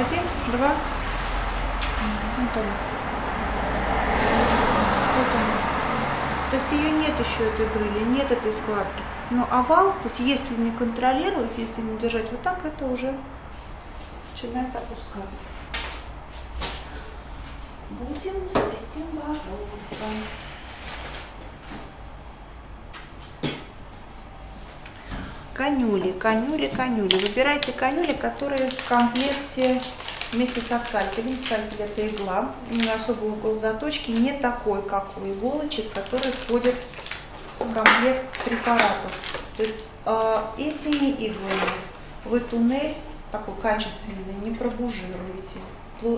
Один, два. Вот он. Вот он. То есть ее нет еще, этой брыли, нет этой складки. Но овал, то есть если не контролировать, если не держать вот так, это уже начинает опускаться. Будем с этим бороться. Конюли, конюли, конюли. Выбирайте конюли, которые в комплекте вместе со скальпелем. Скальпель это игла, особый угол заточки, не такой, как у иголочек, которые входят в комплект препаратов. То есть э, этими иглами вы туннель такой качественный не пробужируете.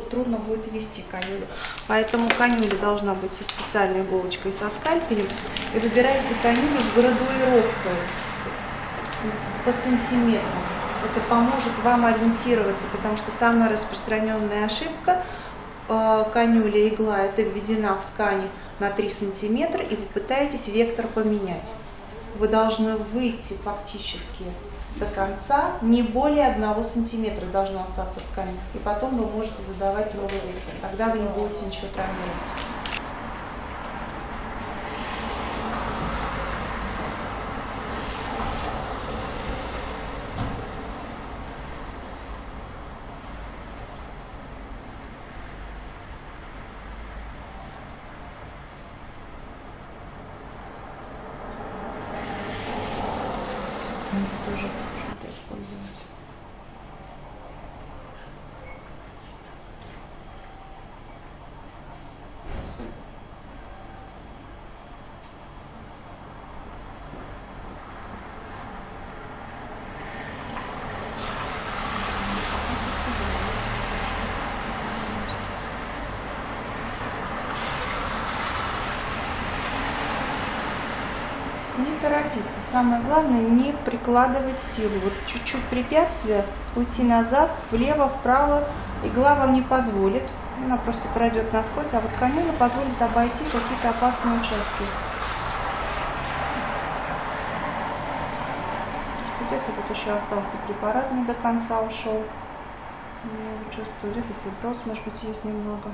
Трудно будет вести конюлю. Поэтому конюля должна быть со специальной иголочкой, со скальпелем. И выбирайте конюлю с градуировкой по сантиметрам. Это поможет вам ориентироваться, потому что самая распространенная ошибка э, конюля игла это введена в ткани на 3 сантиметра, и вы пытаетесь вектор поменять. Вы должны выйти фактически до конца, не более 1 сантиметра должно остаться в ткани. И потом вы можете задавать новый вектор. Тогда вы не будете ничего травмировать. Тоже не торопиться. Самое главное не прикладывать силу. Вот чуть-чуть препятствия, уйти назад, влево, вправо. Игла вам не позволит. Она просто пройдет насквозь, а вот канюля позволит обойти какие-то опасные участки. Где-то вот еще остался препарат, не до конца ушел. Я его чувствую, где-то фиброз, может быть, есть немного.